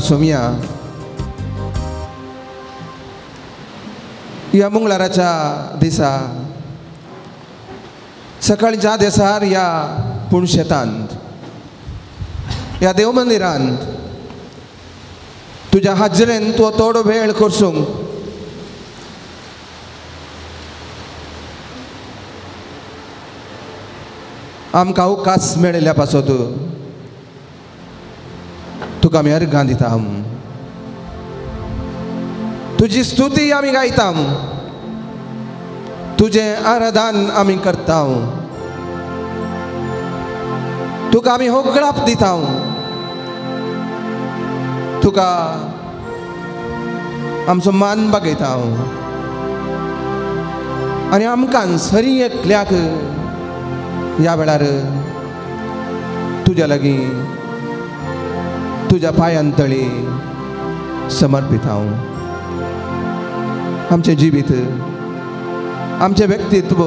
Soumia या मुंगळाराच्या दिसा सकाळच्या देसार या पूण शेतांत ह्या देव मंदिरांत तुज्या हाजरेन तो थोडो वेळ करसूंक आमकां उकास मेळिल्ल्या पासत సుఖామి दिता तुझी स्तुती आम्ही गायता तुझे आराधान आम्ही करता तुका आम्ही होगळाप दिता तुका आमचो मान बागयता आणि आमकां सरी एकल्याक ह्या वेळार तुज्या लागीं तुझ्या पायांतळी समर्पित हांव आमचें जिवीत आमचें व्यक्तित्व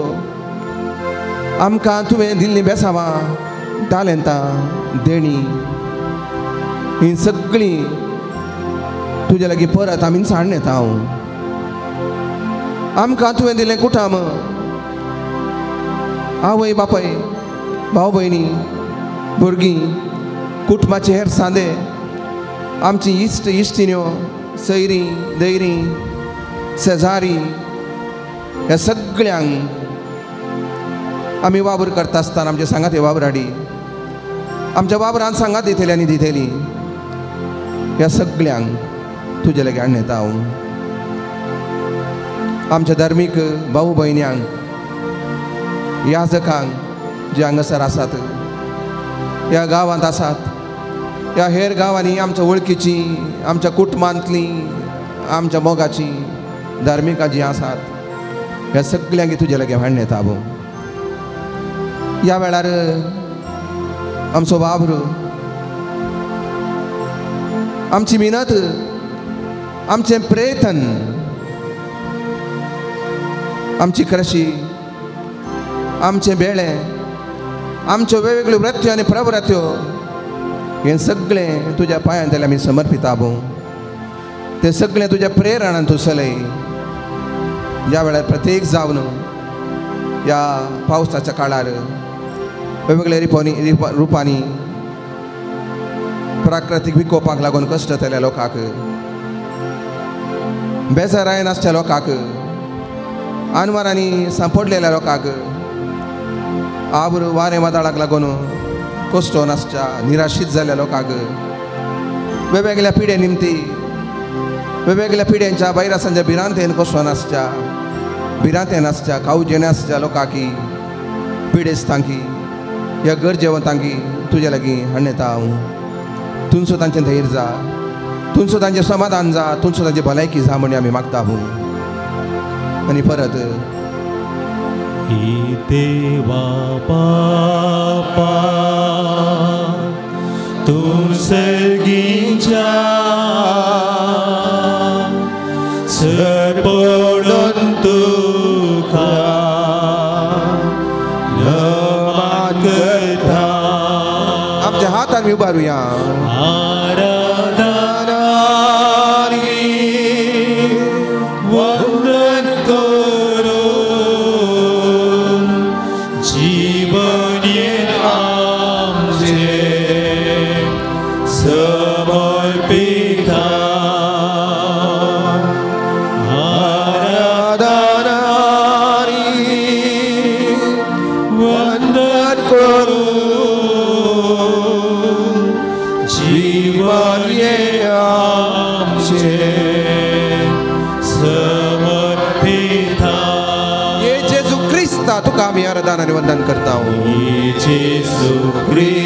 आमकां तुवें दिल्लीं बेसावां तालेंतां देणी. ही सगळीं तुज्या लागीं परत आमी साण येता हांव आमकां तुवें दिलें कुटाम आवय बापाय भाव भयणी भुरगीं कुटुंबाचे हेर सांदे आमची इश्ट इश्टिन्यो सैरी दैरीं शेजारी ह्या सगळ्यांक आमी वावर करता आसतना आमचे सांगात वावर हाडी आमच्या वावरान सांगात दितली आनी दितली ह्या सगळ्यांक तुजे लागीं हाडून येता हांव आमच्या धर्मीक भाऊ भयण्यांक याजकांक जे हांगासर आसात ह्या गांवांत आसात ह्या हेर गांवांनी आमच्या वळखीचीं आमच्या कुटुंबांतली आमच्या मोगाचीं धार्मिकां जीं आसात ह्या सगळ्यांक तुजे लागीं हाडून येता भाऊ ह्या वेळार आमचो वावर आमची मिनत आमचें प्रयत्न आमची क्रशी आमचें बेळे आमच्यो वेगवेगळ्यो वृत्त्यो आनी प्रवृत्त्यो हें सगळें तुज्या पांयां जाल्यार आमी समर्पिता भोव तें सगळें तुज्या प्रेरणान तूं चलय ज्या वेळार प्रत्येक जावन ह्या पावसाच्या काळार वेगवेगळ्या रिपोनी रिपा रुपांनी प्राकृतीक विकोपाक लागून कश्ट जाल्या लोकांक बेजाराय नासच्या लोकांक आनवारांनी सांपडलेल्या लोकांक आबर वारें वादळाक लागून कोश्टो नासच्या निराशीत जाल्ल्या लोकांक वेगवेगळ्या पिढे निमती वेगवेगळ्या पिढ्यांच्या बैरासांच्या भिरांतेन कोश्टो नासच्या भिरांतेन नासच्या कावजे नासच्या लोकांकी या ह्या गरजेवंतांकी तुज्या लागीं हाडून येता हांव तुमचो तांचें धैर्य जा. तुमचो तांचें समाधान जा. तुमचो तांची भलायकी जा म्हणी आमी मागता भूं आनी परत ही देवा पापा तू सर्गीच्या सरपडून तुका नमन आमच्या हात आमी आराधन आनी वंदन करता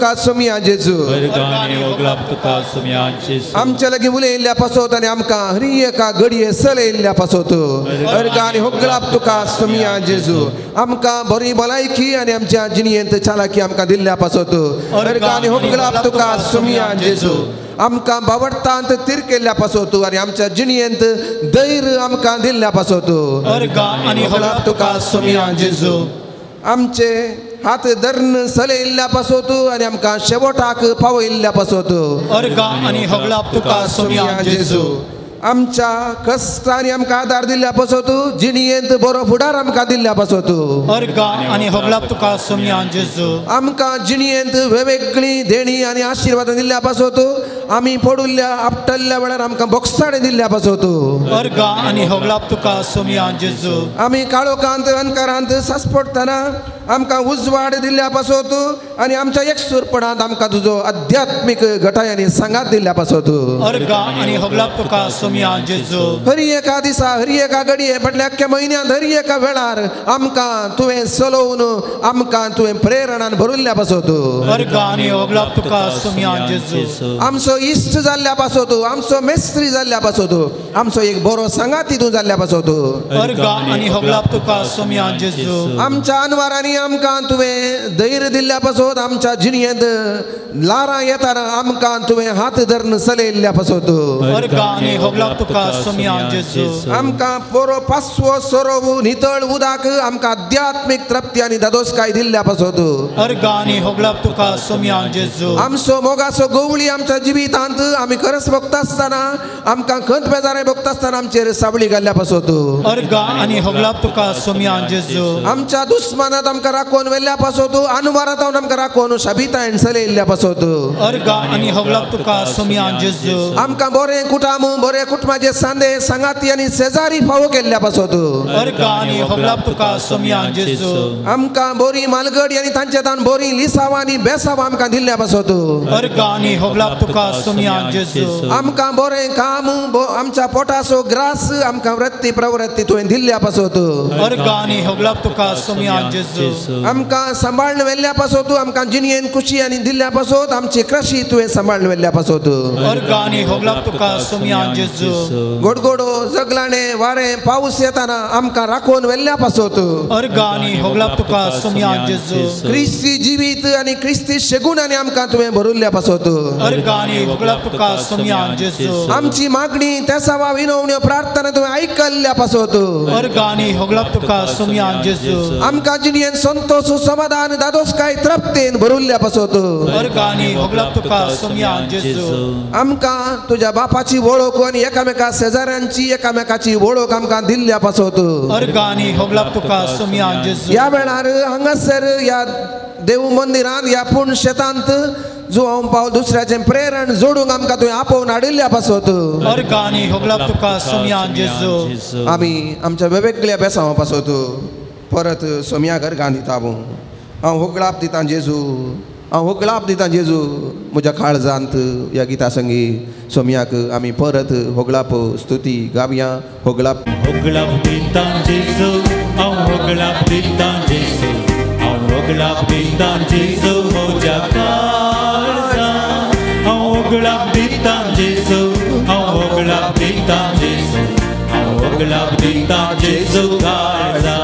तुका सोमिया जेजू sumyan Jesu. आमच्या लगी उले इल्ल्या पासोत आणि आमकां हरी एका घडये सले इल्ल्या पासोत। अर्गानी होगळाप तुका सोमिया जेजू आमकां बरी भलायकी आणि आमच्या जिणयेंत चालाकी आमकां दिल्ल्या पासोत। अर्गानी होगळाप तुका सोमिया जेजू आमकां बावडटांत तिर केल्ल्या पासोत आणि आमच्या जिणयेंत दैर आमकां दिल्ल्या ani hoglap tuka sumyan Jesu. आमचे हात धरण सले इल्ल्या पासोत आणि आमकां शेवटाक पाव इल्ल्या पासोत Orga ani hoglap tuka sumyan Jesu. आमच्या कष्टांनी आमकां आदार दिल्ल्या पासोत जिणयेंत बरो फुडार आमकां दिल्ल्या पासोत Orga ani hoglap tuka sumyan Jesu. आमकां जिणयेंत वेगवेगळी देणी आनी आशिर्वाद दिल्ल्या पासोत आमी पडुल्ल्या आपटल्ल्या वेळार आमकां बोक्साडे दिल्ल्या पासोत Orga ani hoglap tuka sumyan Jesu. आमी काळोखांत अंकारांत सांसपडटना आमकां उजवाड दिल्ल्या पासोत आनी आमच्या एकसूरपणांत आमकां तुजो आध्यात्मीक घटायांनी सांगात दिल्ल्या पासोत Orga ani hoglap tuka sumyan Jesu. Hari एका दिसा हरी एका घडये म्हटल्या अख्ख्या म्हयन्यांत हरी एका वेळार आमकां तुवें चलोवन आमकां तुवें प्रेरणान भरुल्ल्या पासोत Orga ani hoglap tuka sumyan Jesu. आमचो इश्ट जाल्ल्या पासोत आमचो मेस्त्री जाल्ल्या पासोत आमचो एक बरो सांगात तितून जाल्ल्या पासोत sumyan Jesu. आमच्या अनवारांनी आमकां तुवें धैर्य दिल्ल्या पासोत आमच्या जिणयेंत लारां येताना आमकां तुवें हात धरून चलयल्ल्या पासोत sumyan Jesu. आमकां बरो पासवो सोरोव नितळ उदाक आमकां आध्यात्मीक तृप्ती आनी दादोसकाय दिल्ल्या पासोत tuka sumyan Jesu. आमचो मोगाचो गवळी आमच्या जिवितांत आमी खरंच भोगता आसतना आमकां खंत बेजारे भोगता आसतना आमचेर सावळी घाल्ल्या ani hoglap tuka sumyan Jesu. आमच्या दुस्मानात आमकां राखोवन व्हेल्ल्या पासोत अनुवारात आमकां राखोवन शाबितायन पासोत Orga ani hoglap tuka sumyan Jesu. आमकां बरें कुटाम बरे कुटुंबाचे सांदे सांगाती आनी शेजारी फावो केल्ल्या पासोत Orga ani hoglap tuka sumyan Jesu. आमकां बरी मालगडी आनी तांचे तान बरी लिसांव आनी बेसांव आमकां दिल्ल्या पासोत Orga ani hoglap tuka sumyan Jesu. आमकां बरें काम ब- आमच्या पोटाचो ग्रास आमकां वृत्ती प्रवृत्ती तुवें दिल्ल्या पासोत Orga ani hoglap tuka sumyan Jesu. आमकां सांबाळून व्हेल्ल्या पासोत आमकां जिणयेन खुशी आनी दिल्ल्या पासोत आमची क्रशी तुवें सांबाळून व्हेल्ल्या पासोत Orga ani hoglap tuka sumyan Jesu. गोडगोडो जगलाणे वारें पावस येताना आमकां राखोवन व्हेल्ल्या पासोत Orga ani hoglap tuka sumyan Jesu. क्रिस्ती जिवीत आनी क्रिस्ती शेगुणांनी आमकां तुवें भरुल्ल्या पासोत Orga ani आमची मागणी तेसावा विनवण्यो प्रार्थना तुवें आयकल्ल्या पासोत ani hoglap tuka sumyan Jesu. आमकां जिणयेन संतोष समाधान दादोसकाय तृप्तेन भरुल्ल्या पासोत ani hoglap tuka sumyan Jesu. आमकां तुज्या बापाची वळख आनी एकामेका शेजाऱ्यांची एकामेकाची वळख आमकां दिल्ल्या पासोत ani hoglap tuka sumyan Jesu. ह्या वेळार हांगासर ह्या देव मंदिरांत ह्या पूर्ण शेतांत जो हांव पाव दुसऱ्याचें प्रेरण जोडूंक आमकां तुवें आपोवन हाडिल्ल्या पासोत। Orga ani hoglap tuka sumyan Jesu. आमी आमच्या वेगवेगळ्या बेसांवा पासोत। परत सोम्या घर दिता हांव होगळाप दिता जेजू। हांव होगळाप दिता जेजू। म्हज्या काळजांत ह्या गिता संगी। सोम्याक आमी परत होगळाप स्तुती गावया। होगळाप Hoglap ditan Jesu, au hoglap ditan Jesu, au hoglap ditan Jesu moja kalsa. Oglabdita Jesu, Oglabdita Jesu, Oglabdita Jesu Garza.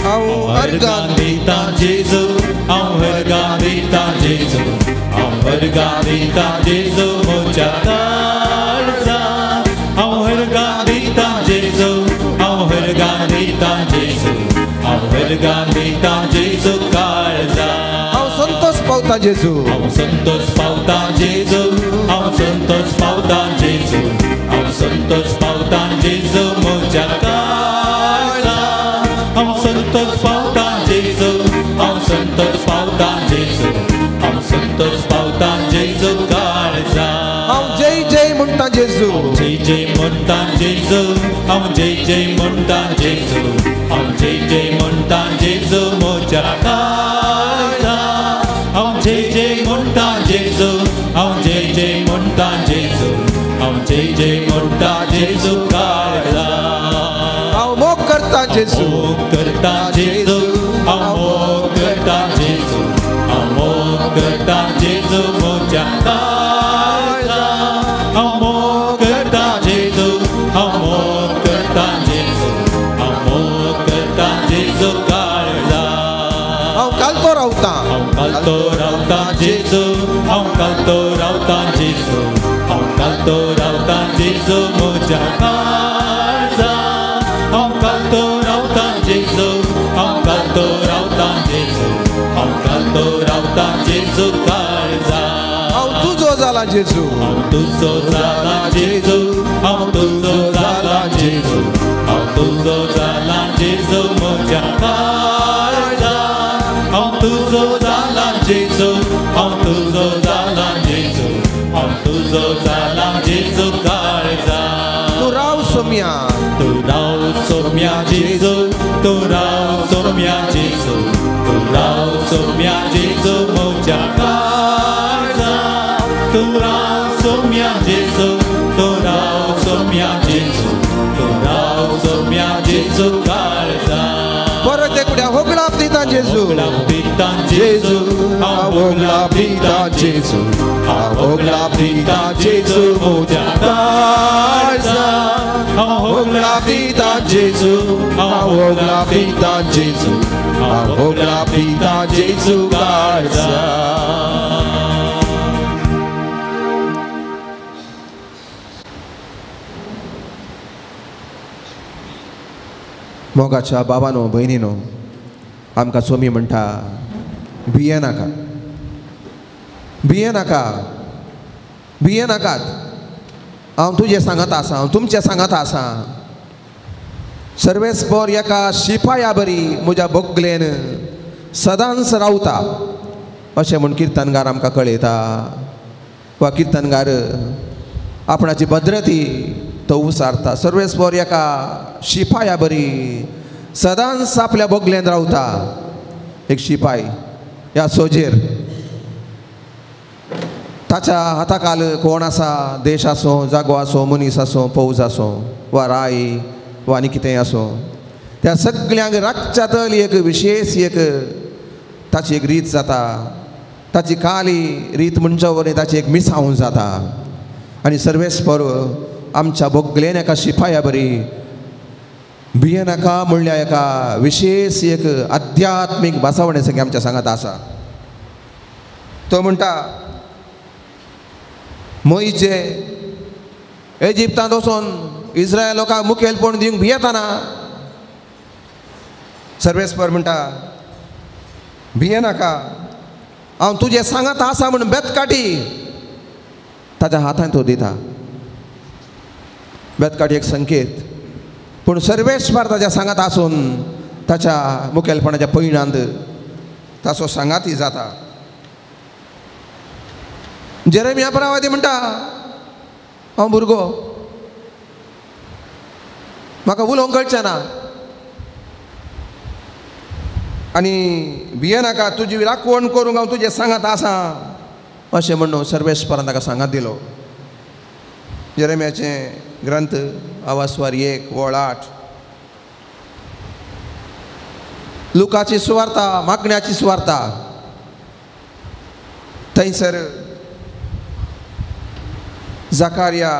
Oglabdita Jesu, Oglabdita Jesu, Oglabdita Jesu Mochada. Oglabdita Jesu, Oglabdita Jesu, Oglabdita Jesu. पावता जेजू Au santos pautan Jesu, au santos pautan Jesu, au santos pautan Jesu moja kalsa. Au santos pautan Jesu, au santos pautan Jesu, au santos pautan Jesu kalsa. हांव जय जय म्हणटा जेजू जय जय म्हणटान जेजू हांव जय जय म्हणटान जेजू हांव जय जय म्हणटान जेजू म्हज्या जय जय मोठा जेजू काढला अवमोक करता जेजू करता जेजू अवमोक करता जेजू अवमोक करता जेजू मोठ्या काढला अवमोक करता जेजू अवमोक करता जेजू अवमोक करता जेजू काढला अव काल तो रावता अव काल तो रावता जेजू अव काल तो रावता जेजू हांव घालतो रावता जेजू म्हज्या काळजा हांव घालतो रावता जेजू हांव घालतो रावता जेजू हांव घालतो रावता जेजू काळजा हांव तुजो जाला जेजू हांव तुजो जाला जेजू हांव तुजो जाला जेजू हांव तुजो जाला जेजू म्हज्या काळजा हांव तुजो जाला जेजू हांव तुजो हांव तुजो जाला जेजू काळजा तू राव सोम्या तू राव सोम्या जेजू तू राव सोम्या जेजू तू राव सोम्या जेजू म्हज्या काळजा तू राव सोम्या जेजू तू Părătecurea, hogla pitan Jesu Hogla pitan Jesu Hogla pitan Jesu Hogla pitan Jesu Moja tarza Hogla pitan Jesu Hogla pitan Jesu Hogla pitan Jesu Garza मोगाच्या बाबानो भयणीनो आमकां सोमी म्हणटा भिये नाका. भिये नाका. भिये नाकात. हांव तुजें सांगत आसा हांव तुमचें सांगत आसां. सर्वेस्पर एका शिपाया बरी म्हज्या बोगलेन सदांच रावता. अशें म्हूण किर्तनगार आमकां कळयता. वा किर्तनगार आपणाची भद्रती तो उसारता सर्वेस्पर एका शिपाया बरी सदांच आपल्या बोगलेन रावता. एक शिपाय ह्या सोजेर. ताच्या हाताखाल कोण आसा देश आसूं जागो आसूं मनीस आसूं पौज आसूं वा राय वा आनी कितेंय आसूं त्या सगळ्यांक रातच्या तल एक विशेष एक ताची एक रीत जाता. ताची काली रीत म्हणच्या वरी ताची एक मिसावून जाता. आनी सर्वेस्पर आमच्या भोगलेन एका शिफाया बरी. भिये नाका म्हणल्या एका विशेष एक आध्यात्मीक भासावणे सगळें आमच्या सांगात आसा. तो म्हणटा मोईचे इजिप्तांत वचून इस्रायल लोकांक मुखेलपण दिवंक भियेताना. सर्वेस्पर म्हणटा भिये नाका. हांव तुजें सांगत आसा म्हूण बेतकाटी. ताच्या हातांत तो दिता. बेतकाठी एक संकेत. पूण सर्वेस्पर ताच्या सांगात आसून ताच्या मुखेलपणाच्या पयणांत ताचो सांगाती जाता. जेरेमिया परावादी म्हणटा हांव भुरगो म्हाका उलोवंक कळचें ना. आनी भिये नाका तुजी राखवण करूंक हांव तुजें सांगात आसां. अशें म्हणून सर्वेस्परान ताका सांगात दिलो. जेरेम्याचें ग्रंथ अवस्वर एक वळ आठ. लुकाची सुवार्ता मागण्याची सुवार्ता. थंयसर जाकारिया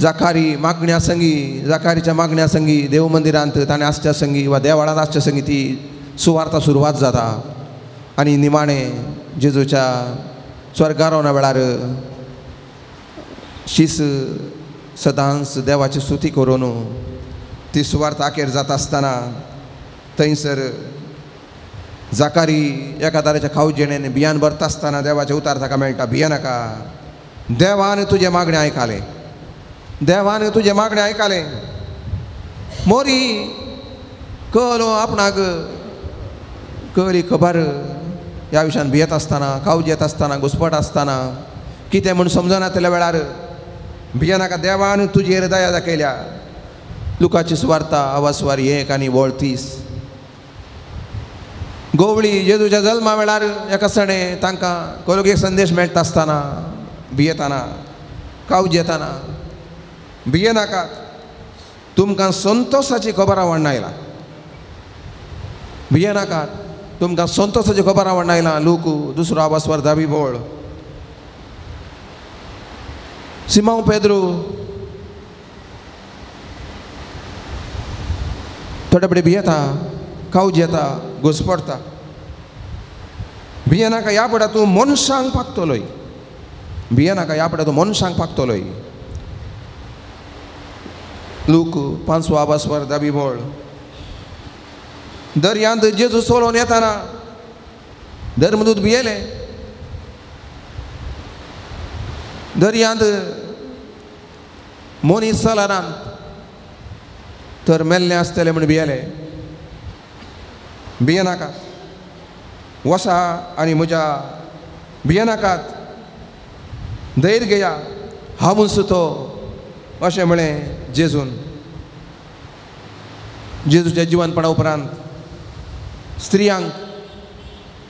जाकारी मागण्या संगी जाकारीच्या मागण्या संगी देव मंदिरांत ताणें आसच्या संगी वा देवाळांत आसच्या संगी ती सुवार्ता सुरवात जाता. आनी निमाणें जेजूच्या स्वर्गार वेळार शीस सदांस देवाची स्तुती करून ती सुवार्थ आखेर जाता आसतना थंयसर जाकारी एका तरेच्या खाऊ बियान भरता आसतना देवाचे उतार ताका मेळटा भिया नाका. देवान तुजें मागणें आयकालें देवान तुजें मागणें आयकालें मोरी कलो आपणाक कली खबर. ह्या विशयान भियेत आसतना खावज येत आसतना घुसपट आसतना कितें म्हूण समजना तेल्या वेळार भिये नाका देवान तुजेर हृदया दाखयल्या लुकाची सुवार्ता आवास्वार एक आनी वळतीस गोवळी जेजूच्या जल्मा वेळार एका सणे तांकां कोलगेक संदेश मेळटा आसतना भियेताना कावज येताना भिये नाकात तुमकां संतोशाची खबर आवडना आयला भिये नाकात तुमकां संतोशाची खबर आवडना आयला लोक दुसरो आवास्वार दावी बोळ. सिमांव पेद्रू थोडे फुडें भियेता कावज येता घुसपडटा भियेनाका ह्या फुडें तूं मनशांक पागतलोय भियेनाका ह्या फुडें तूं मनशांक पागतलोय लूक पांचवा बसवर दाबी बोळ दर्यांत जेजू सोलोवन येताना धर्मदूत भियेले दर्यांत मोनीस सलारांत तर मेल्ले आसतले म्हण भियेले भियेनाका वसा आनी म्हज्या भियेनाकात धैर्य घेया हांव सुतो. अशें म्हळें जेजून. जेजूच्या जिवनपणा उपरांत स्त्रियांक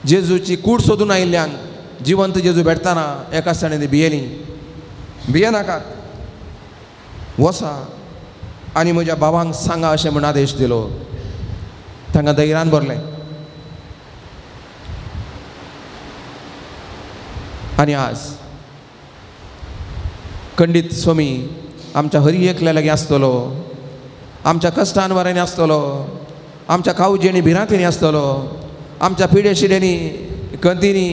जेजूची कूड सोदून आयिल्ल्यांक जिवंत जेजू भेटताना एका दिसांनी भियेलीं भियेनाकात वसा. आनी म्हज्या भावांक सांगा अशें म्हण आदेश दिलो. तांकां धैर्यान भरलें. आनी आज खंडीत स्वामी आमच्या हरी एकल्या लागीं आसतलो आमच्या कश्टान वरांनी आसतलो आमच्या कावजेनी भिरांतेनी आसतलो आमच्या पिड्या शिड्यांनी कंतीनी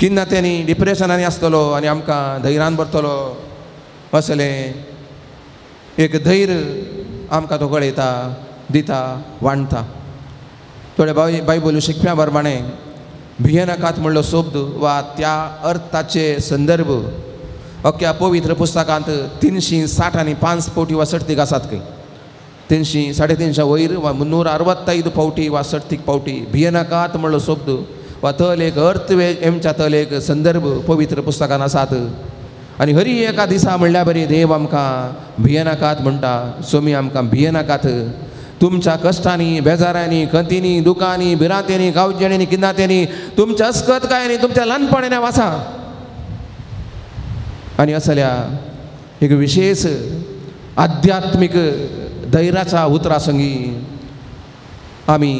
किन्ना तेणी डिप्रेशनांनी आसतलो आनी आमकां धैर्यान भरतलो. असलें एक धैर्य आमकां तो कळयता दिता वांडता. थोडे बाय बायबल शिकप्या प्रमाणे भियेनाकात म्हणलो शब्द वा त्या अर्थाचे संदर्भ अख्ख्या पवित्र पुस्तकांत तिनशी साठ आनी पांच पावटी वा सर्तीक आसात खंय तिनशी साडे तिनशे वयर वा नूर अरवत्तायद पावटी वा सर्तीक पावटी भियेनाकात म्हणलो शब्द वा तल एक अर्थ वे एमच्या तल एक संदर्भ पवित्र पुस्तकान आसात आनी हरी एका दिसा म्हणल्या बरी देव आमकां भियेनाकात म्हणटा स्वामी आमकां भियेनाकात तुमच्या कश्टांनी बेजारांनी कंतींनी दुकांनी भिरांतेनी गावजेणींनी किन्नातेनी तुमच्या अस्कतकायांनी तुमच्या ल्हानपणाने वाचा. आनी असल्या एक विशेष आध्यात्मीक धैर्याच्या उतरा संगी आमी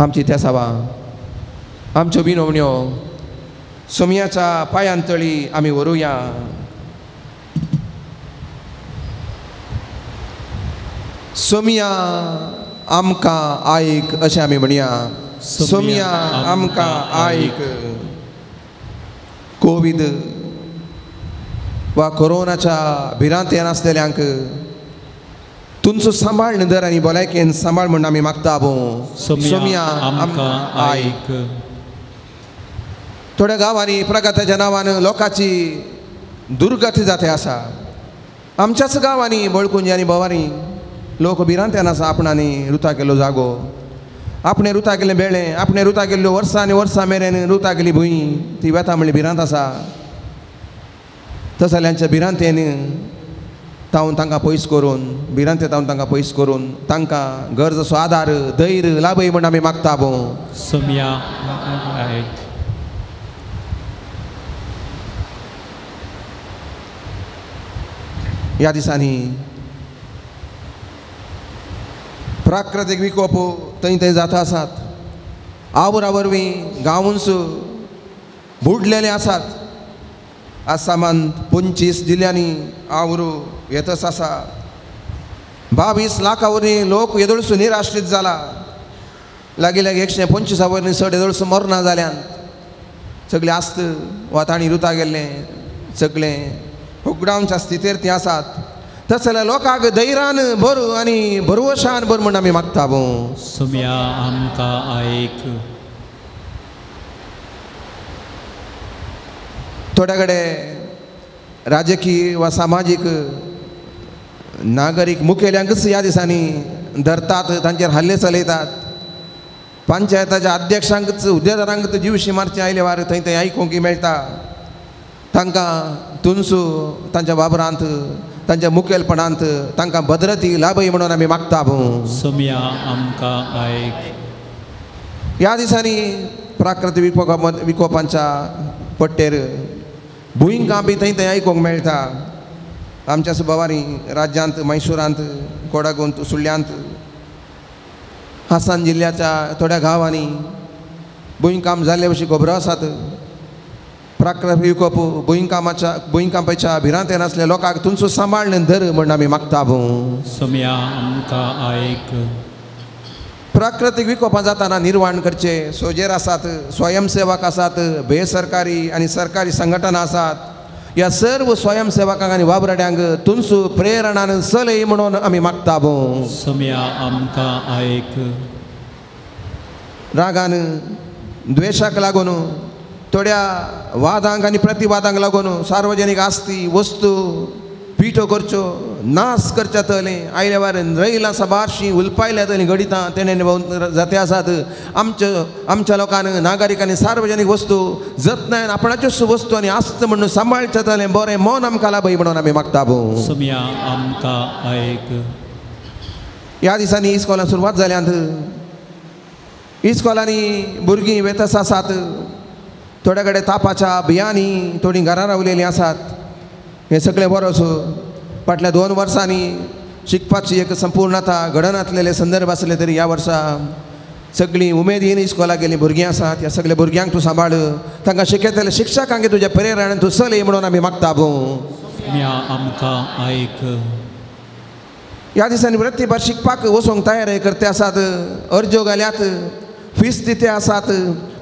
आमची त्या सभा. आमच्यो विनवण्यो सोमयाच्या पांयांतळी आमी व्हरूया सोमिया आमकां आयक अशें आमी म्हणया. सोमिया आमकां आयक कोवीड वा कोरोनाच्या भिरांतेन आसलेल्यांक तुमचो सांबाळ नदर आनी भलायकेन सांबाळ म्हण आमी मागता भो सोमिया आमकां आयक थोड्या गांवांनी प्रगताच्या नांवान लोकांची दुर्गती जाते आसा आमच्याच गांवांनी बळकुंजी आनी भवानी लोक भिरांत्यान आसा आपणांनी रुता केल्लो जागो। आपणें रुता केल्लें बेळें आपणें रुता केल्ल्यो वर्सां आनी वर्सां मेरेन रुता केली भुंय ती वेता म्हणली भिरांत आसा तस जाल्यांच्या भिरांतेन तावन तांकां पयस करून भिरांते तावन तांकां पयस करून तांकां गरजसो आदार धैर्य लाभय म्हण आमी मागता भो. सोमिया ह्या दिसांनी प्राकृतीक विकोप थंय थंय जाता आसात. आवरा वरवीं गांवूच बुडलेले आसात. आसामांत पंचवीस जिल्ल्यांनी आवरू येतच आसा बावीस लाखां वरवीं लोक येदोळसो निराश्रीत जाला लागीं लागीं एकशे पंचवीसा वरवीं चड येदोळसो मरना जाल्यान सगळें आस्त वा तांणी रुता गेल्लें सगळें. फुगडावच्या स्थितीर तीं आसात. तस जाल्यार लोकांक धैर्यान भर आनी भरवशान भर म्हण आमी मागता भो सोमिया आमकां आयक. थोड्या कडेन राजकीय वा सामाजीक नागरीक मुखेल्यांकच ह्या दिसांनी धरतात तांचेर हल्ले चलयतात. पंचायताच्या अध्यक्षांकच हुद्देदारांक जीवशी मारचे आयले वार थंय थंय आयकूंक मेळटा. तांकां तुनसू तांच्या वाबरांत तांच्या मुखेलपणांत तांकां भद्रती लाभय म्हणून आमी मागता सोमिया आमकां आयक. ह्या दिसांनी प्राकृतीक विकोप विकोपांच्या पट्टेर भुंयकां बी थंय थंय आयकूंक मेळटा. आमच्या सुबावारी राज्यांत मैसुरांत कोडागुंत सुळ्यांत हासान जिल्ल्याच्या थोड्या गांवांनी भुंयकाम जाल्ले भशेन खबरो आसात प्राकृतीक विकोप भुंयकामाच्या भुंयकांपाच्या भिरांतेन आसल्या लोकांक तुमचो सांबाळ धर म्हण आमी मागता भोव सोमिया आमकां आयक. प्राकृतिक विकोपा जाताना निर्माण करचे सोजेर आसात स्वयंसेवक आसात बेसरकारी आणि सरकारी संघटना आसात. या सर्व स्वयंसेवकांक आनी वाबराड्यांक तुमचो प्रेरणान चलय म्हणून आमी मागता भो सम्या आमकां आयक रागान द्वेशाक लागून थोड्या वादांक आनी प्रतिवादांक लागून सार्वजनीक आस्ती वस्तू पिठो करच्यो नाश करच्या तले आयल्या वारेन रैला सबारशी उलपायल्या तली घडितां तेणे जाते आसात. आमच्यो आमच्या लोकांक नागरिकांनी सार्वजनीक वस्तू जतनायन आपणाच्योच वस्तू आनी आस्त म्हणून सांबाळच्या तले बरें मन आमकां लाभय म्हणून आमी मागता भोव सम्या आमकां आयक. ह्या दिसांनी इस्कॉलां सुरवात जाल्यांत. इस्कॉलांनी भुरगीं वेतस आसात. थोड्या कडेन तापाच्या बियांनी थोडीं घरां रावलेलीं आसात. हें सगळें बरोस फाटल्या दोन वर्सांनी शिकपाची एक संपूर्णता घडन आसलेले संदर्भ आसले तरी ह्या वर्सा सगळीं उमेदीन इस्कॉलाक गेलीं भुरगीं आसात ह्या सगळ्या भुरग्यांक तूं सांबाळ तांकां शिकयतले शिक्षकांक तुज्या प्रेरणान तूं चलय म्हणून आमी मागता भोव सम्या आमकां आयक. ह्या दिसांनी वृत्तीभार शिकपाक वचोंक तयार करते आसात. अर्ज्यो घाल्यात फीस दिते आसात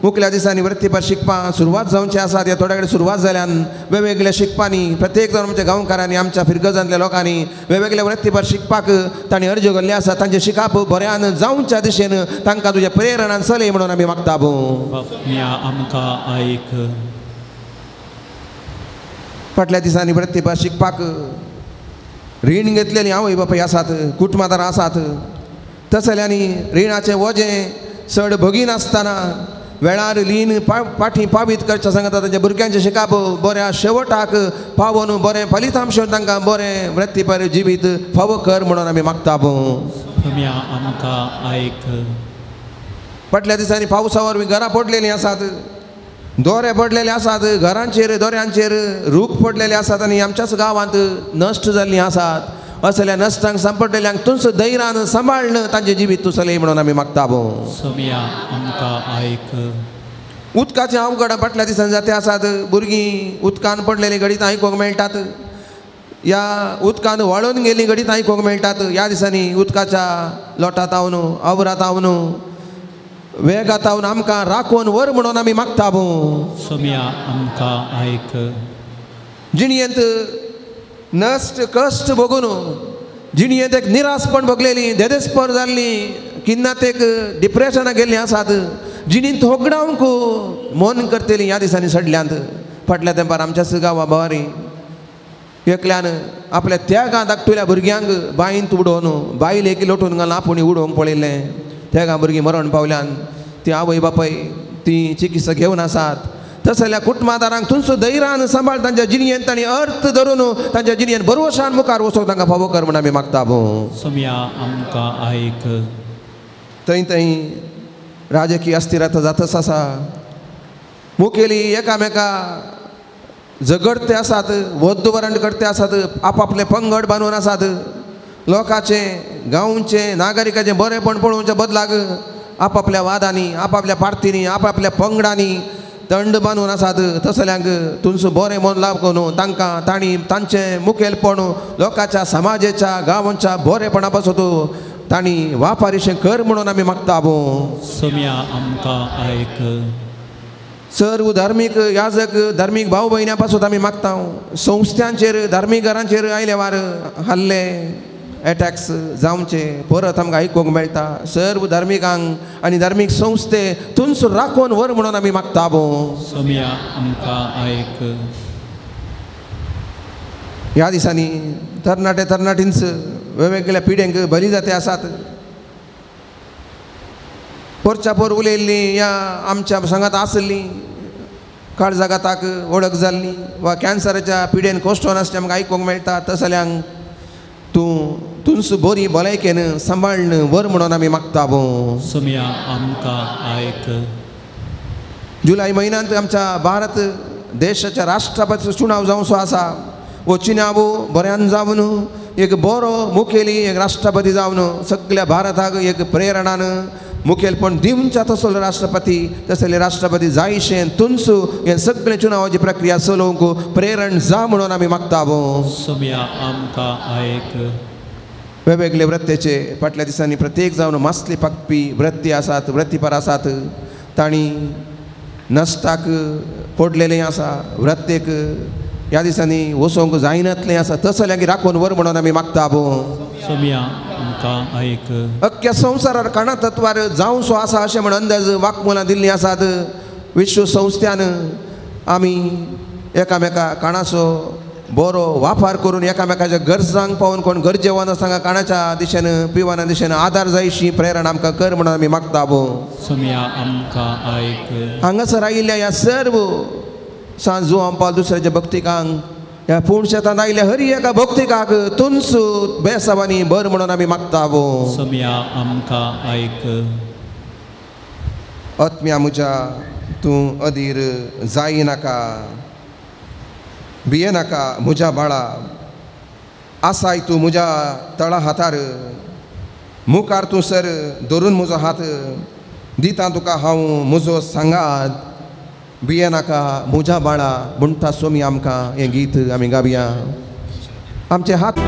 मुखल्या दिसांनी वृत्तीभार शिकपाक सुरवात जावची आसात ह्या थोड्या कडेन सुरवात जाल्यान वेगवेगळ्या शिकपांनी प्रत्येक जाण आमच्या गांवकारांनी आमच्या फिरगजांतल्या लोकांनी वेगवेगळ्या वृत्तीभार शिकपाक तांणी अर्ज्यो घाल्ले आसात तांचे शिकाप बऱ्यान जावच्या दिशेन तांकां तुज्या प्रेरणान चलय म्हणून आमी मागता भोव सम्या आमकां आयक. फाटल्या दिसांनी वृत्तीभार शिकपाक. रीण घेतलेलीं आवय बापूय आसात कुटुंबादार आसात तसल्यांनी रिणाचें वजें चड भगीन आसतना वेळार लीन पा पाठी पावीत करच्या सांगता तांच्या भुरग्यांचें शिकाप बऱ्या शेवटाक पावोन बरें फलितांश तांकां बरें वृत्तीपर जिवीत फावो कर म्हणून आमी मागता आमकां आयक. फाटल्या दिसांनी पावसा वरवीं घरां पडलेलीं आसात. दोरे पडलेले आसात घरांचेर दोऱ्यांचेर रूख पडलेले आसात आनी आमच्याच गांवांत नश्ट जाल्लीं आसात. असल्या नश्टांक सांपडलेल्यांक तुंच धैर्यान सांबाळन तांचें जिवीत तूं चलय म्हणून आमी मागता भोव सम्या आमकां आयक. उदकाचें अवघड फाटल्या दिसांनी जाते आसात. भुरगीं उदकान पडलेलीं घडीत आयकूंक मेळटात. ह्या उदकान वळून गेलीं घडीत आयकूंक मेळटात. ह्या दिसांनी उदकाच्या लोटांत हांवन अवरात हांवन वेगात हांवन आमकां राखून व्हर म्हणून आमी मागता भोव सम्या आमकां आयक. जिणयेंत नश्ट कश्ट भोगून जिणयेंत एक निरासपण भोगलेली देदेसपण जाल्ली किन्नात एक डिप्रेशनाक गेल्लीं आसात जिणेंत होगडावंक मन करतलीं ह्या दिसांनी सडल्यांत. फाटल्या तेंपार आमच्या गांवा बावारी एकल्यान आपल्या त्या धाकटुल्या भुरग्यांक बांयंत उडोवन बायल एक लोटून घालून आपुणी उडोवंक पळयल्लें त्यागा भुरगीं मरण पावल्यान ती आवय बापाय ती चिकित्सा घेवन आसात. तस जाल्यार कुटुंबादारांक तुमचो धैर्यान सांबाळ तांच्या जिणयेंत तांणी अर्थ धरून तांच्या जिणयेन भरवशान मुखार वचोंक तांकां फावो कर म्हण आमी मागता भोव सम्या आमकां आयक. थंय थंय राजकीय अस्थिरता जातच आसा मुखेली एकामेका झगडते आसात वद्दवरण करते आसात आपापले पंगड बांदून आसात. लोकांचे गांवचे नागरिकाचें बरेंपण पळोवच्या बदलाक आपापल्या वादांनी आपापल्या पार्टीनी आपापल्या पंगडांनी दंड बांदून आसात तसल्यांक तुमचो बरें मन लाभ करून तांकां तांणी तांचें मुखेलपण लोकांच्या समाजाच्या गांवांच्या बरेपणा पासून तांणी वापारीशें कर म्हणून आमी मागता भोव सम्या आमकां आयक. सर्व धार्मीक याजक धार्मीक भाव भयण्यां पासून आमी मागता संस्थांचेर धार्मीक घरांचेर आयले वार हल्ले. एटॅक्स जावचे परत आमकां आयकूंक मेळटा सर्व धार्मिकांक आनी धार्मीक संस्थे तुंच राखून व्हर म्हणून आमी मागता भोव सम्या आमकां आयक. ह्या दिसांनी तरणाटे तरणाटींच वेगवेगळ्या पिढ्यांक बली जाते आसात पोरच्या पोर उलयल्लीं या आमच्या संगात आसलीं काळजागाताक वळख जाल्ली. वा कॅन्सराच्या पिडेन कोस्टोन आसचें आमकां आयकूंक मेळटा तस जाल्यार तूं तुंच बरी भलायकेन सांबाळन व्हर म्हणून आमी मागता भोव सम्या आमकां आयक. जुलय म्हयन्यांत आमच्या भारत देशाच्या राष्ट्रपती चुनाव जावचो आसा. हो चुनाव बऱ्यान जावन एक बरो मुखेली एक राष्ट्रपती जावन सगळ्या भारताक एक प्रेरणान मुखेलपण दिवच्या तसलो राष्ट्रपती. तसले राष्ट्रपती जायशें तुंच हें सगळें चुनावाची प्रक्रिया चलोवंक प्रेरण जा म्हणून आमी मागता भोव सम्या आमकां आयक वेगवेगळे वृत्तेचे फाटल्या दिसांनी प्रत्येक जावन मासली पाकपी वृत्ती आसात वृत्तीपर आसात. तांणी नश्टाक पडलेलें आसा वृत्तेक ह्या दिसांनी वसोंक जायनातलें आसा तसल्याक राखून वर म्हणून आमी मागता आबो सोम्या अख्ख्या संवसारार काणा तत्वार जावंसो आसा अशें म्हण अंदाज वाकमलां दिल्लीं आसात विश्व संस्थ्यान आमी एकामेका काणाचो बरो वापर करून एकामेकाच्या गरजांक पावून कोण गरजेवान आसा तांकां काणाच्या दिशेन पिवाना दिशेन आदार जायशी प्रेरणा आमकां कर म्हणून आमी मागता आयक हांगासर आयिल्ल्या ह्या सर्व सांजू अंपाल दुसऱ्याच्या भक्तिकांक ह्या पुणशेतान आयिल्ल्या हरी एका भक्तिकाक तुनस बेसावांनी बर म्हणून आमी मागता आबो सोम्या आमकां आयक आत्म्या म्हज्या तूं अधीर जाय नाका. भिये नाका म्हज्या बाळा. आसाय तूं म्हज्या तळा हातार. मुखार तूं सर धरून म्हजो हात. दिता तुका हांव म्हजो सांगात. भिये नाका मुजा बाळा म्हणटा सोमी आमकां हें गीत आमी गावया. आमचे हात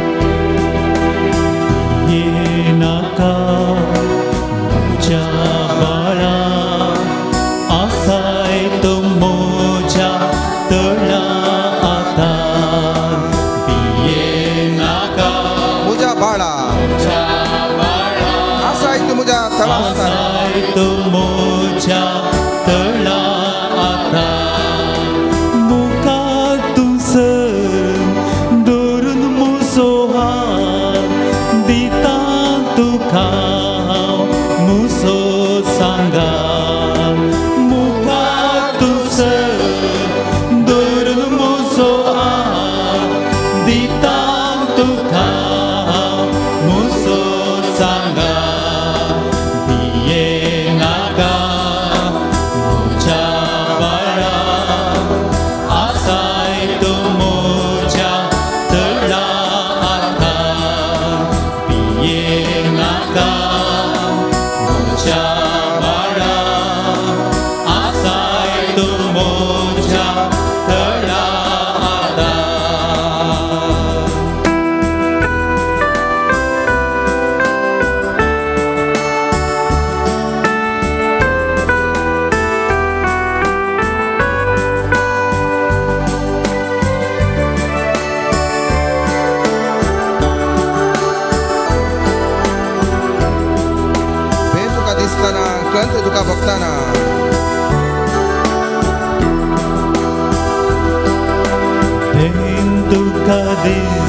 तुका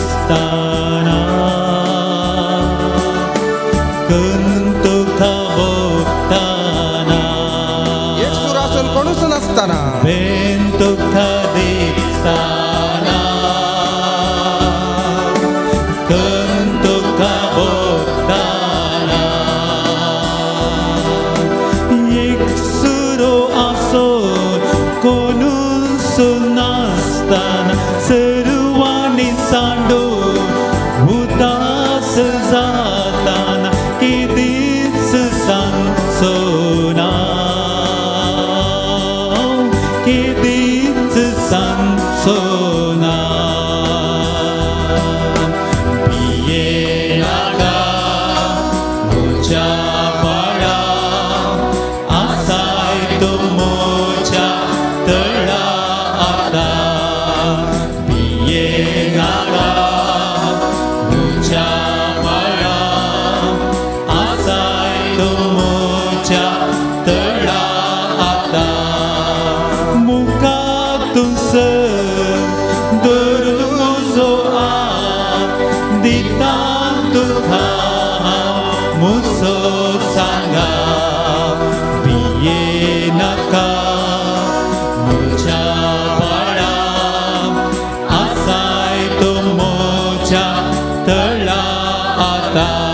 आतां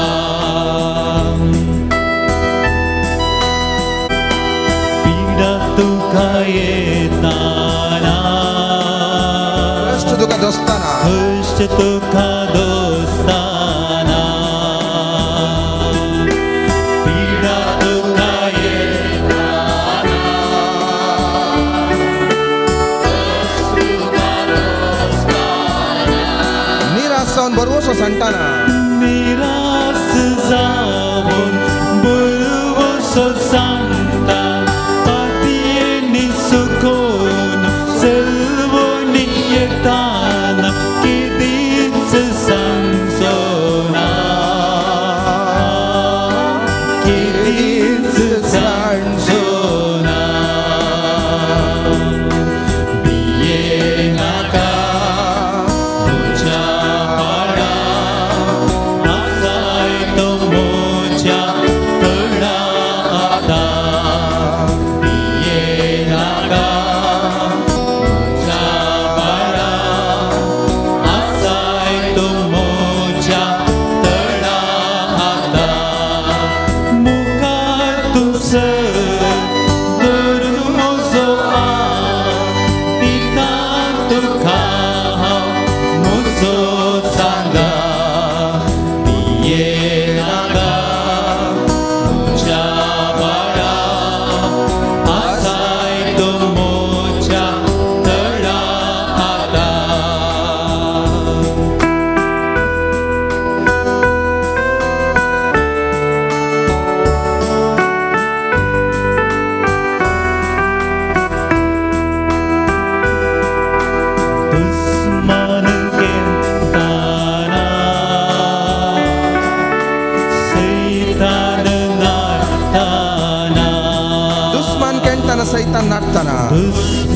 Satanás.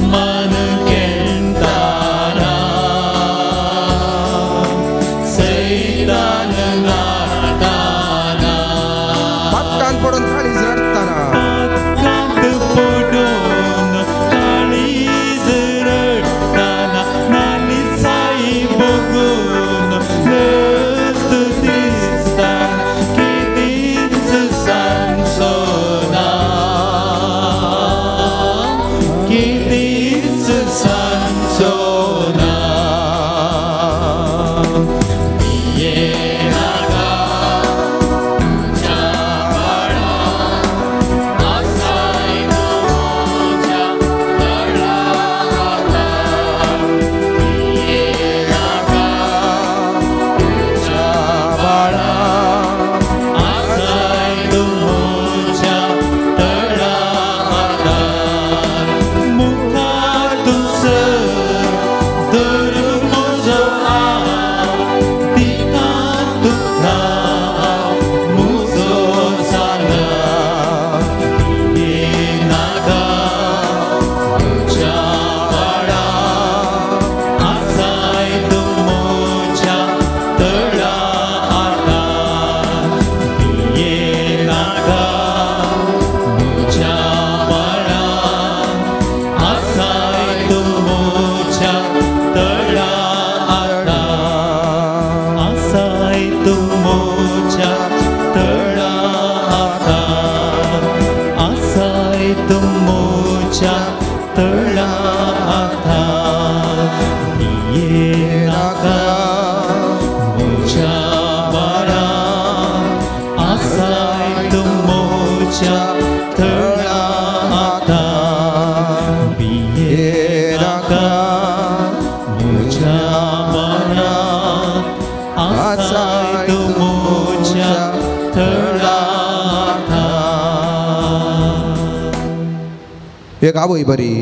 एक आवय बरी।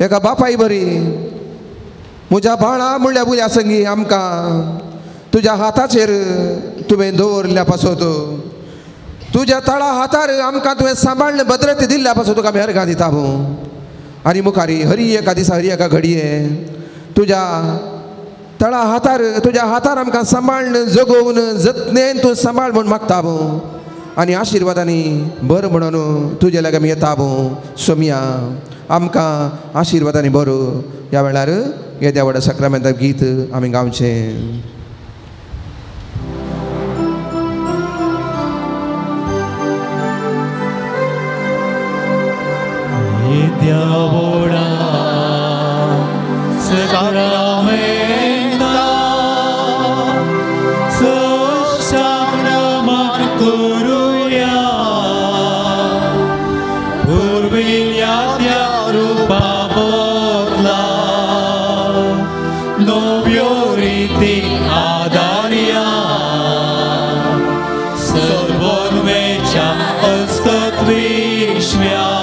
एका बापाय बरी। म्हज्या बाळा म्हणल्या बुल्या संगी आमकां। तुज्या हाताचेर तुवें दवरल्या पासत तुज्या तळा हातार आमकां तुवें सांबाळले भद्रते दिल्ल्या पासून तुका मेहरगा दिता भू? आनी मुखारी हरी एका दिसा हरी एका घडये तुज्या तळा हातार तुज्या हातार आमकां सांबाळन जगोवन जतनेन तूं सांबाळ म्हूण मागता भू। आनी आशिर्वादांनी बर म्हणून तुजे लागीं आमी येता सोमिया आमकां आशिर्वादांनी बरो. ह्या वेळार येद्या व्हडा सक्रामेंत गीत आमी गावचें. Diavola sacramenta śmiał.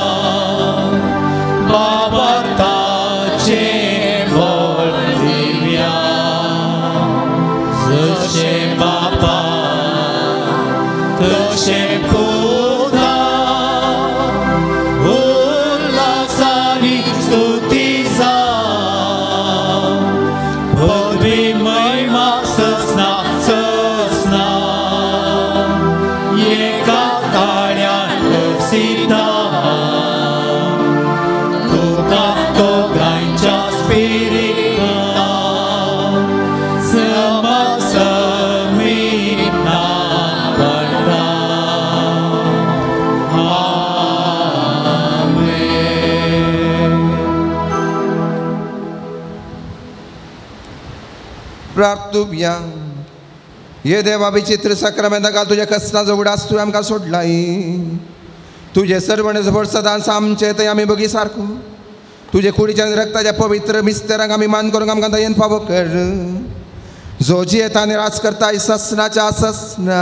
प्रार्थुभया ये देवा विचित्र सक्रमेंत काल तुझ्या कस्ताचो उगडास तूं आमकां सोडलाय. तुझे सर्वण जवळ सदांच आमचे थंय आमी बगी सारको तुजे कुडीच्या रक्ताच्या पवित्र मिस्तरांक आमी मान करूंक आमकां दयेन फावो कर. जो जियेता आनी राज करता ससनाच्या ससना.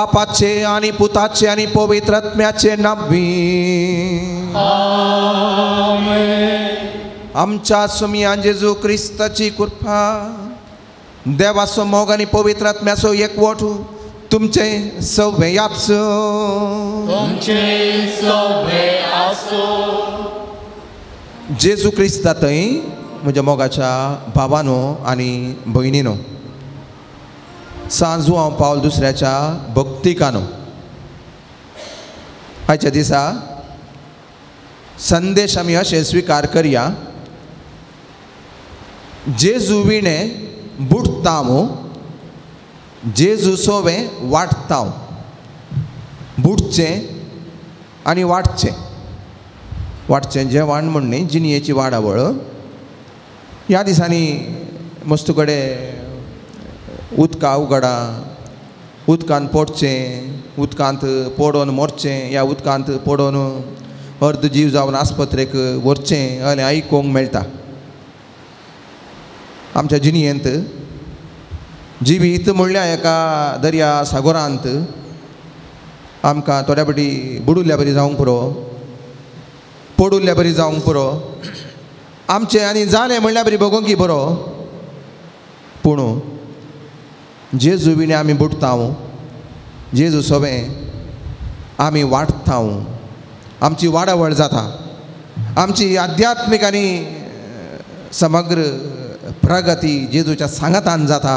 बापाचे आणि पुताचे आणि पवित्र आत्म्याचे नव्वी आमच्या सुमिया जेजू क्रिस्ताची कृपा. देवाचो मोग आणि पवित्र आत्म्याचो एकवट तुमचे सव्वे याच जेजू क्रिस्तातय म्हज्या मोगाच्या भावानो आनी भयणीनो सांजू हांव पावल दुसऱ्याच्या भक्ती कानो आयच्या दिसा संदेश आमी अशें स्विकार करया. जेजू विणें बुडतांव जेजू सोवे वाटताव बुडचें आनी वाटचें. वाटचें जेवण म्हण न्ही जिनयेची वाडावळ. ह्या दिसांनी मस्त कडेन उदका उगडा उदकांत पोटचें उदकांत पोडोन मोरचें ह्या उदकांत पोडोन अर्द जीव जावन आस्पत्रेक व्हरचें आनी आयकोंक मेळटा. आमच्या जिणयेंत जिवीत म्हणल्या एका दर्या सागोरांत आमकां थोड्या फाटी बुडुल्ल्या बरी जावंक पुरो पडुल्ल्या बरी जावंक पुरो आमचें आनी जालें म्हणल्या बरी भोगोंकी बरो पूण जेजू आमी बुडटांव जेजू सोबें आमी वाडटांव आमची वाडावळ जाता. आमची आध्यात्मीक आनी समग्र प्रगती जेजूच्या सांगातान जाता.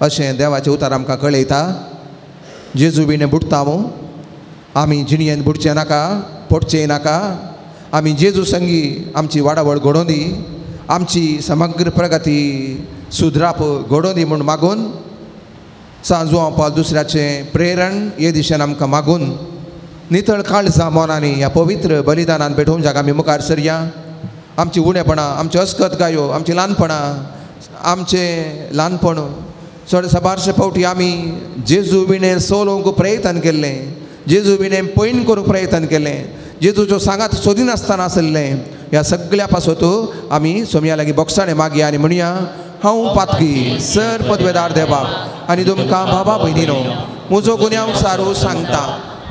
अशें देवाचें उतर आमकां कळयता. जेजू बुडटांव आमी जिणयेन बुडचें नाका पडचें नाका. आमी जेजू संगी आमची वाडावळ घडोवन दी. आमची समग्र प्रगती सुधराप घडोवन दी म्हूण मागून सांजू हांव दुसऱ्याचें प्रेरण हे दिशेन आमकां मागून. नितळ काळजा मोनांनी ह्या पवित्र बलिदानान पेटोवन जाका आमी मुखार सरया. आमची उणेपणां आमची अस्कत गायो आमची ल्हानपणां आमचें ल्हानपण चड सबारशे फावटी आमी जेजू विणें सोलोवंक प्रयत्न केल्लें. जेजू विणें पैन करूंक प्रयत्न केलें जेजूच्यो सांगात सोदिनासतना आसलें ह्या सगळ्या पासत आमी सोमया लागीं बोक्साणें मागया आनी म्हणया हांव पातकी सर पदवेदार देवा आनी तुमकां बाबा भयणीनो म्हजो गुन्यांव सारू सांगता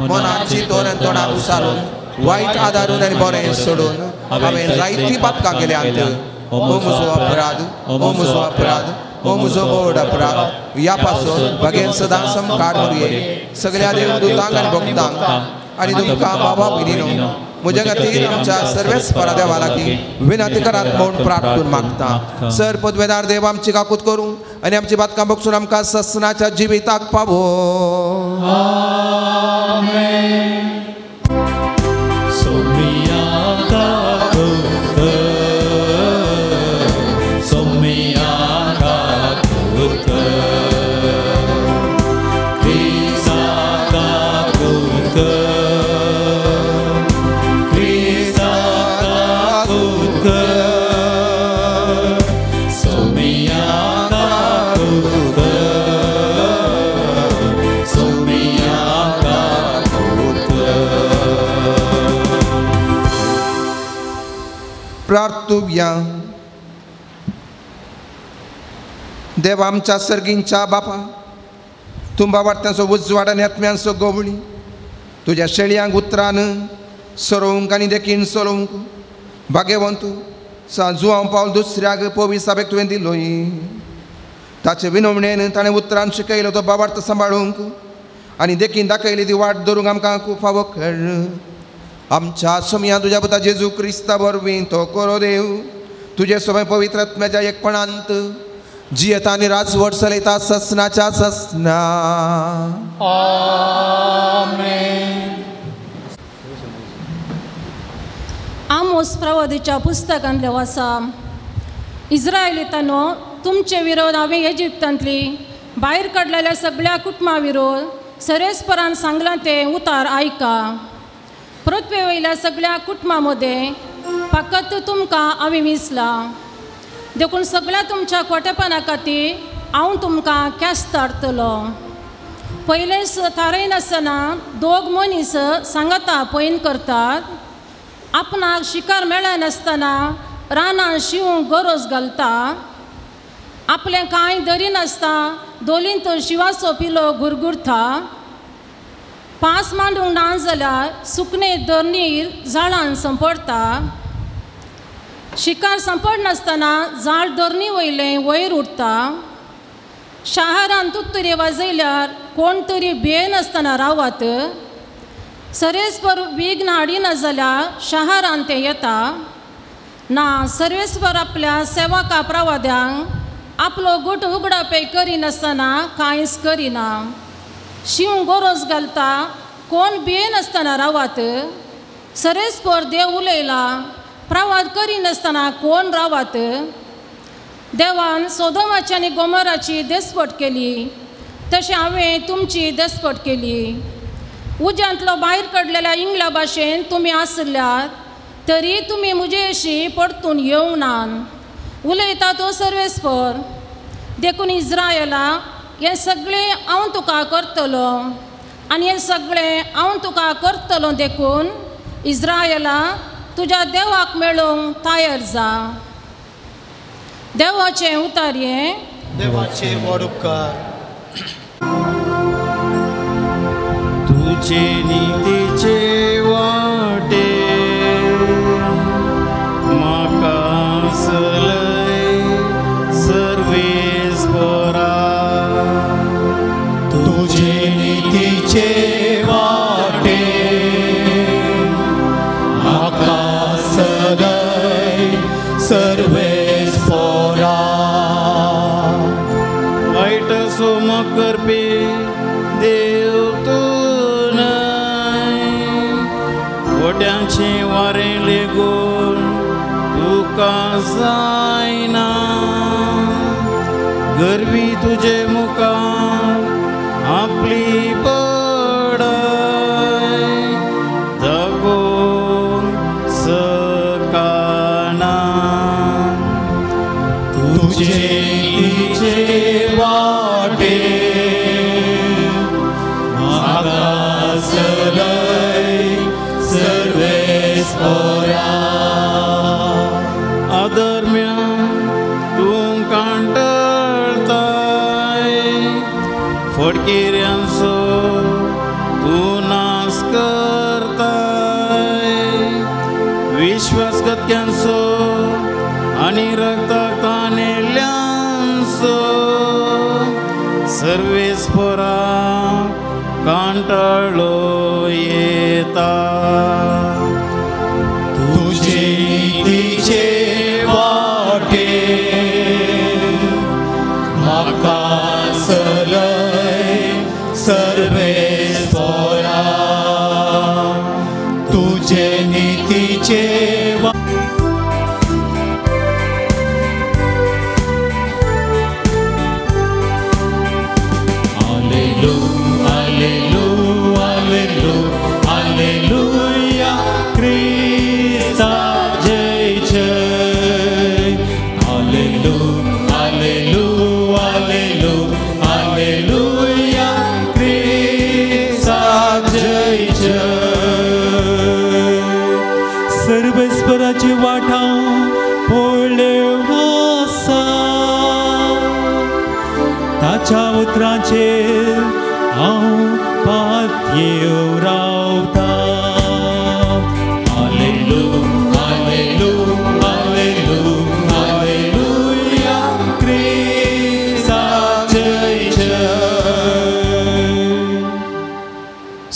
मनाची तोरण तोंडार उसारून वायट आदारून आनी बरें सोडून हांवें जायतीं पातकां केल्यांत हो म्हजो अपराध हो म्हजो अपराध हो म्हजो बोड अपराध ह्या पासून भगेन सदां समकाड करुये सगळ्या देवदूतांक आनी भक्तांक आनी तुमकां बाबा भयणीनो म्हज्या खातीर आमच्या सर्वेच परादेवा लागीं विनंती करात म्हूण प्रार्थून मागता। सर पदवेदार देव आमची काकूत करूं? आनी आमची बातकां बगसून आमकां ससनाच्या जिविताक पावो। प्रार्थुया देव आमच्या सर्गींच्या बापा तुंबा वाट्यांचो उजवाड आनी गवळी तुज्या शेळयांक उतरान सरोवंक आनी देखीन सरोवंक भाग्यवंत जुवां पावल दुसऱ्याक पोवी साबेक तुवें दिलोय. ताचे विनवणेन ताणें उतरान शिकयलो तो बाबार्थ सांबाळूंक आनी देखीन दाखयली ती वाट धरूंक आमकां खूब फावो खेळ आमच्या समया तुज्या पुता जेजू क्रिस्ता वरवीं तो करो देव. तुजे समय पवित्र आत्म्याच्या एकपणांत जियेता आणि राजवट चलयता ससनाच्या ससना. आमोस प्रवादीच्या पुस्तकांतले वाचा इस्रायलितांनो तुमचे विरोध हांवें इजिप्तांतली. भायर काडलेल्या सगळ्या कुटुंबा विरोध सरेस्परान सांगलां ते उतार आयका. पृथ्वे वयल्या सगळ्या कुटुंबां मदें फकत तुमकां हांवें विसला देखून सगळ्या तुमच्या खोटेपणा खातीर हांव तुमकां केस्त हाडटलो पयलेच थारयनासतना दोग मनीस सांगता पयन करतात. आपणाक शिकार मेळनासतना रानां शिवूंक गरज घालता. आपलें कांय धरिनासता दोलींत शिवाचो पिलो गुरगुरता. पांच मांडूंक ना जाल्यार सुकणे धरणीर झाडान संपडटा. शिकार संपडनासतना झाड धरणी वयलें वयर उरता शाहारान तरी वाजयल्यार कोण तरी भियेनासतना रावात. सरेस्पर विघ्न हाडिना जाल्यार शाहारान ते येता. ना सर्वेस्वर आपल्या सेवका प्रवाद्यांक आपलो गुट उगडापे करिनासतना कांयच करिना. शिव गरज घालता. कोण भियेनासतना रावात. सरेस्पर देव उलयला. प्रवाद करिनासतना कोण रावात. देवान सोदोमाची आनी गोमराची देसपट केली. तशें हांवें तुमची देसपट केली. उज्यांतलो भायर काडलेल्या इंग्ला भाशेन तुमी आसल्यात तरी तुमी म्हजे अशी परतून येवंक उलयता तो सर्वेस्पर देखून इज्रायला हें सगळें हांव तुका करतलो. आनी हें सगळें हांव तुका करतलो देखून इज्रायला तुज्या देवाक मेळोवंक तयार जा. देवाचें उतार हें देवाचे व्हड उपकार. तुझे नितीचे जायना गरवी तुजे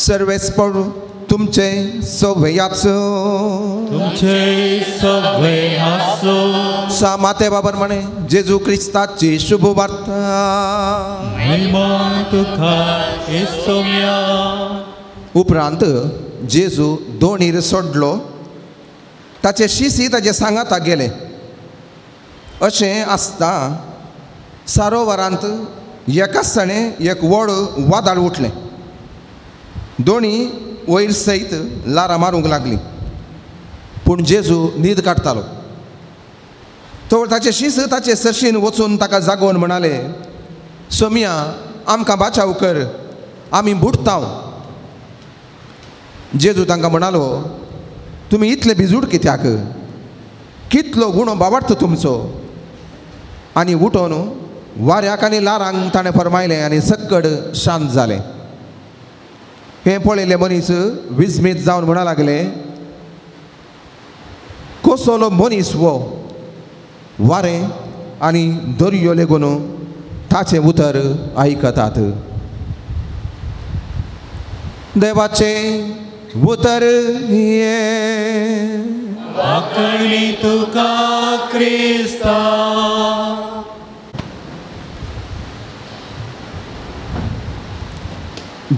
सर्वेस्पळ तुमचे सवयाचो तुमचे सगळे आसो सा माते बाबर म्हणे जेजू क्रिस्ताची शुभ वार्ता. तुका उपरांत जेजू दोणीर सोडलो. ताचे शिसी ताचे सांगाता गेले. अशें आसता सारोवरांत एकाच सणे एक व्हड वादळ उठलें. दोन्ही वयर सयत लारां मारूंक लागलीं. पूण जेजू न्हीद काडटालो तो ताचे शिस ताचे सरशीन वचून ताका जागोवन म्हणाले सोमिया आमकां बाचाव कर. आमी बुडतांव. जेजू तांकां म्हणालो तुमी इतले भिजूड कित्याक? कितलो गुणो बाबार्थ तुमचो? आनी उठोन वाऱ्याक आनी लारांक ताणें फरमायलें आनी सक्कड शांत जालें हें पळयलें मनीस विस्मीत जावन म्हणा लागले कसलो मनीस वो वारें आनी दर्यो लेगून ताचें उतर आयकतात देवाचें उतर ये. तुका क्रिस्ता.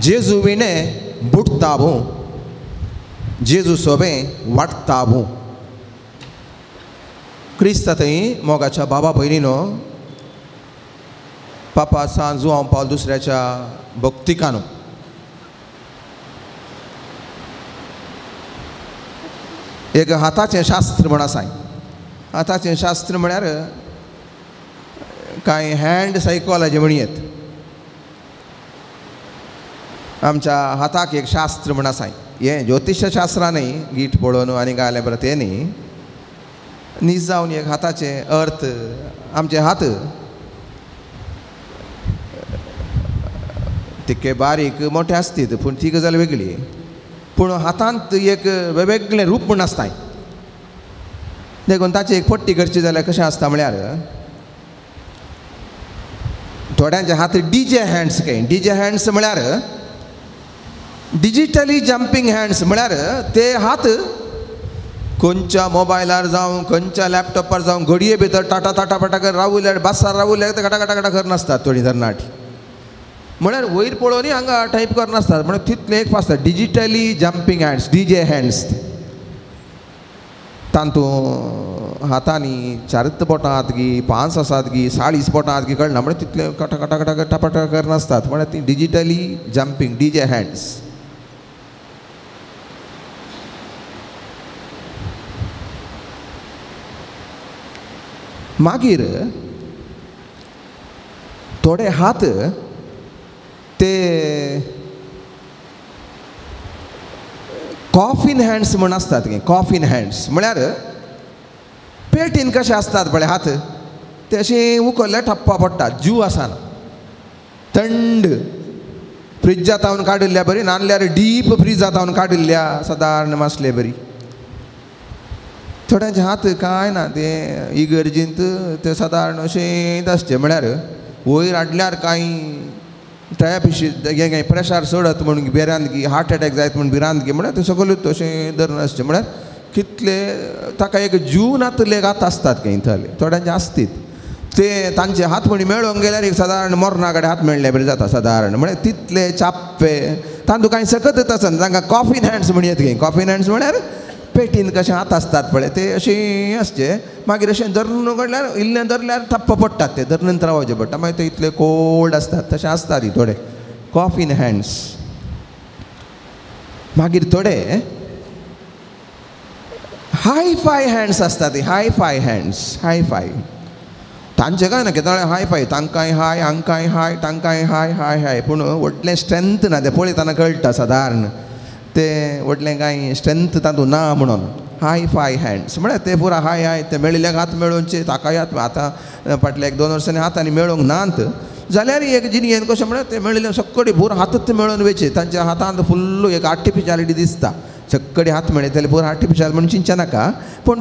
जेजू विणें बुडटाबू जेजू सोबें वाडटाबू क्रिस्त थंय मोगाच्या बाबा भयणीनो पापा सांजू हांव पावल दुसऱ्याच्या भक्तिकानू एक हाताचें शास्त्र म्हण आसाय हाताचें शास्त्र म्हळ्यार कांय हँड सायकोलॉजी म्हण येत आमच्या हाताक एक शास्त्र म्हण आसाय हें ज्योतिश्य न्ही गीठ पळोवन आनी गायले परत हें न्ही नीज जावन एक हाताचे अर्थ आमचे हात. तितके बारीक मोठे आसतीत पूण ती गजाल वेगळी. पूण हातांत एक वेगवेगळें रूप म्हण आसताय. देखून ताची एक पट्टी करची जाल्यार कशें आसता म्हळ्यार थोड्यांचे हात डीजे हँड्स काय. डीजे हँड्स म्हळ्यार डिजिटली जंपींग हँड्स म्हळ्यार ते हात खंयच्या मोबायलार जावं खंयच्या लॅपटॉपार जावं घडये भितर टाटा टाटा पाटा कर रावल्यार बासार रावल्यार ते काटा गटा गटा करनासतात थोडी तरणाटी म्हळ्यार वयर पळोवनय हांगा टायप करनासतात म्हळ्यार तितले एक fast digitally jumping hands DJ hands तांतूं हातांनी चारत बोटां आहात गी पांच आसात गी साळीस बोटां आत गी कळना म्हळ्यार तितले कटा कटा कटा टापाटा करनासतात म्हळ्यार ती डिजिटली जंपींग डीजे हँड्स मागीर थोडे हात ते कॉफीन हँड्स म्हण आसतात कॉफीन हँड्स म्हळ्यार पेटीन कशे आसतात पळय हात? ते अशें उखल्ले ठप्पा पडटा जीव आसाना. थंड फ्रिजांतावन काडिल्ल्या बरी नासल्यार डीप फ्रिजांतावन काडिल्ल्या सादारण मासले बरी. थोड्यांचे हात कांय ना ते इगर्जींत ते सादारण अशें आसचे म्हळ्यार वयर हाडल्यार कांय डायबिटीस हे काय प्रेशर चडत म्हणून बेरांत गी हार्ट अटॅक जायत म्हण बिरांत गी म्हळ्यार ते सगळेच अशें धरून आसचे म्हळ्यार कितले ताका एक जीवनातले गात आसतात खंय थंय थोड्यांचे आसतीत ते तांचे हात म्हणी मेळोंक गेल्यार एक सादारण मोरणा कडेन हात मेळ्ळे बरें जाता सादारण म्हळ्यार तितले चाप्पे तांतूं कांय सकतच आसना तांकां कॉफीन हँड्स म्हण येत खंय कॉफीन हँड्स म्हळ्यार पेटीन कशें हात आसतात पळय ते अशें आसचे मागीर अशें धरून उगडल्यार इल्लें धरल्यार थप्प पडटात ते धरून रावचे पडटा. मागीर ते इतले कोल्ड आसतात तशें आसता ती थोडे. कॉफीन हँड्स मागीर थोडे. हाय फाय हँड्स आसता ती high five hands high five तांचे काय ना केदाळे हाय फाय तांकांय हाय हांकांय हाय तांकांय हाय हाय हाय पूण व्हडलें स्ट्रेंथ ना तें पळयताना कळटा सादारण ते व्हडलें कांय स्ट्रेंथ तातूंत ना म्हणून. High five hands. म्हळ्यार ते पुरा हाय हाय ते मेळिल्ल्याक हात मेळोवचे ताकाय हात आतां फाटल्या एक दोन वर्सांनी हातांनी मेळोंक नात. जाल्यार एक जिणयेन कशें म्हळ्यार ते मेळिल्ले सक्कडी भूर हातच मेळोवन वेचे तांच्या हातांत फुल्ल एक आर्टिफिशियलिटी दिसता. सक्कडी हात मेळयतले भूर आर्टिफिशियल म्हणून चिंतचे नाका पूण